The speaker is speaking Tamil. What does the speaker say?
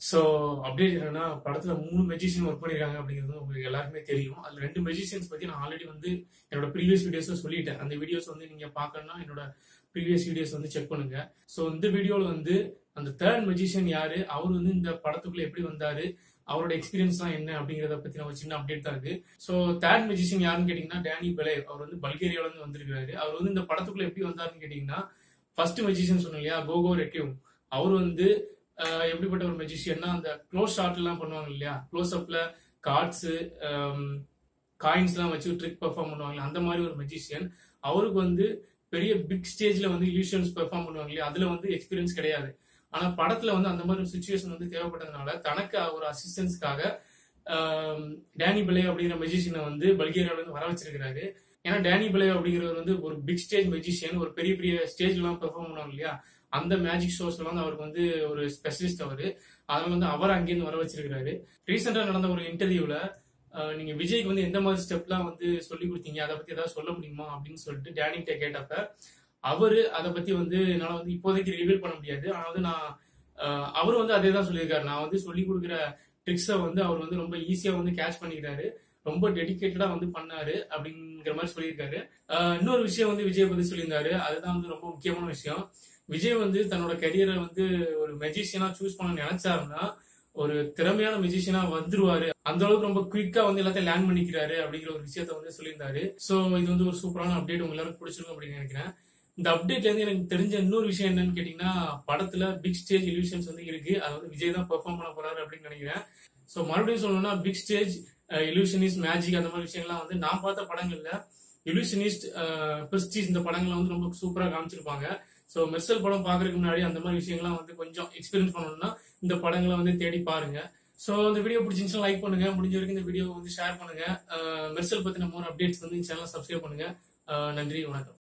ஸோ அப்டேட் என்னன்னா படத்துல மூணு மெஜிஷியன் ஒர்க் பண்ணிருக்காங்க அப்படிங்கிறது உங்களுக்கு எல்லாருக்குமே தெரியும். அதுல ரெண்டு மெஜிஷியன்ஸ் பத்தி நான் ஆல்ரெடி வந்து என்னோட ப்ரீவியஸ் வீடியோஸ்ல சொல்லிட்டேன். அந்த வீடியோஸ் வந்து நீங்க பார்க்கணும்னா என்னோட ப்ரீவியஸ் வீடியோஸ் வந்து செக் பண்ணுங்க. ஸோ இந்த வீடியோல வந்து அந்த தேர்ட் மெஜிஷியன் யாரு? அவர் வந்து இந்த படத்துக்குள்ள எப்படி வந்தாரு? அவரோட எக்ஸ்பீரியன்ஸ்லாம் என்ன அப்படிங்கறத பத்தி ஒரு சின்ன அப்டேட் தான் இருக்கு. ஸோ தேர்ட் மெஜிஷியன் யாருன்னு கேட்டீங்கன்னா டேனி பெலே அவர் வந்து பல்கேரியால இருந்து வந்திருக்காரு அவர் வந்து இந்த படத்துக்குள்ள எப்படி வந்தாருன்னு கேட்டீங்கன்னா ஃபர்ஸ்ட் மெஜிஷியன் சொன்னோம் இல்லையா? கோகோ ரெக்கியும் அவர் வந்து எப்படிப்பட்ட ஒரு மெஜிஷியன்னா அந்த க்ளோஸ் ஷார்ட் எல்லாம் பண்ணுவாங்க இல்லையா? க்ளோஸ் அப்ல கார்ட்ஸ் காயின்ஸ் எல்லாம் வச்சு ட்ரிக் பெர்ஃபார்ம் பண்ணுவாங்க அந்த மாதிரி ஒரு மெஜிஷியன் அவருக்கு வந்து பெரிய பிக் ஸ்டேஜ்ல வந்து இல்யூஷன்ஸ் பெர்ஃபார்ம் பண்ணுவாங்க இல்லையா? அதுல வந்து எக்ஸ்பீரியன்ஸ் கிடையாது. ஆனா படத்துல வந்து அந்த மாதிரி ஒரு சுச்சுவேஷன் வந்து தேவைப்பட்டதுனால தனக்கு ஒரு அசிஸ்டன்ஸ்க்காக டேனி பிளே அப்படிங்கிற மெஜிஷியனை வந்து பல்கேரியாவில இருந்து வர வச்சிருக்கிறாரு. ஏன்னா டேனி பிளே அப்படிங்கிறவர் வந்து ஒரு பிக் ஸ்டேஜ் மெஜிஷியன் ஒரு பெரிய பெரிய ஸ்டேஜ்லாம் பெர்ஃபார்ம் பண்ணுவாங்க இல்லையா? அந்த மேஜிக் ஷோஸ்ல வந்து அவருக்கு வந்து ஒரு ஸ்பெஷலிஸ்ட் அவரு. அதனால வந்து அவர் அங்கேருந்து வர வச்சிருக்காரு ரீசெண்டா நடந்த ஒரு இன்டர்வியூல நீங்க விஜய்க்கு வந்து எந்த மாதிரி ஸ்டெப்லாம் வந்து சொல்லி கொடுத்தீங்க? அதை பத்தி ஏதாவது சொல்ல முடியுமா? அப்படின்னு சொல்லிட்டு டேனிகிட்ட கேட்டப்ப அவரு அதை பத்தி வந்து என்னால வந்து இப்போதைக்கு ரிவீல் பண்ண முடியாது. ஆனா வந்து நான் அவர் வந்து அதே தான் சொல்லியிருக்காரு. நான் வந்து சொல்லி கொடுக்குற ட்ரிக்ஸை வந்து அவர் வந்து ரொம்ப ஈஸியா வந்து கேட்ச் பண்ணிக்கிறாரு. ரொம்ப டெடிக்கேட்டடா வந்து பண்ணாரு அப்படிங்கிற மாதிரி சொல்லியிருக்காரு. இன்னொரு விஷயம் வந்து விஜய் பத்தி சொல்லியிருந்தாரு. அதுதான் வந்து ரொம்ப முக்கியமான விஷயம். விஜய் வந்து தன்னோட கரியரை வந்து ஒரு மெஜிஷியனா சூஸ் பண்ண நினைச்சாருன்னா ஒரு திறமையான மெஜிஷியனா வந்துருவாரு. அந்த அளவுக்கு ரொம்ப குயிக்கா வந்து எல்லாத்தையும் லேர்ன் பண்ணிக்கிறாரு அப்படிங்கிற ஒரு விஷயத்த வந்து சொல்லியிருந்தாரு. சோ இது வந்து ஒரு சூப்பரான அப்டேட் உங்க எல்லாரும் பிடிச்சிருக்கும் அப்படின்னு நினைக்கிறேன். இந்த அப்டேட்ல இருந்து எனக்கு தெரிஞ்ச இன்னொரு விஷயம் என்னன்னு கேட்டீங்கன்னா படத்துல பிக் ஸ்டேஜ் இலியூஷன்ஸ் வந்து இருக்கு. அது வந்து விஜய் தான் பெர்ஃபார்ம் பண்ண போறாரு அப்படின்னு நினைக்கிறேன். சோ மறுபடியும் சொல்லணும்னா பிக் ஸ்டேஜ் இல்யூஷனிஸ்ட் மேஜிக் அந்த மாதிரி விஷயங்கள்லாம் வந்து நான் பார்த்த படங்கள்ல இலியூஷனிஸ்ட் பிரஸ்டீஜ் இந்த படங்கள்லாம் வந்து ரொம்ப சூப்பரா காமிச்சிருப்பாங்க. ஸோ மெர்சல் படம் பார்க்கறதுக்கு முன்னாடி அந்த மாதிரி விஷயங்கள்லாம் வந்து கொஞ்சம் எக்ஸ்பீரியன்ஸ் பண்ணணும்னா இந்த படங்களை வந்து தேடி பாருங்க. ஸோ இந்த வீடியோ பிடிச்சிருந்துச்சுன்னா லைக் பண்ணுங்க. முடிஞ்ச வரைக்கும் இந்த வீடியோ வந்து ஷேர் பண்ணுங்க. மெர்சல் பத்தின மோர் அப்டேட்ஸ் வந்து சேனல் சப்ஸ்கிரைப் பண்ணுங்க. நன்றி வணக்கம்.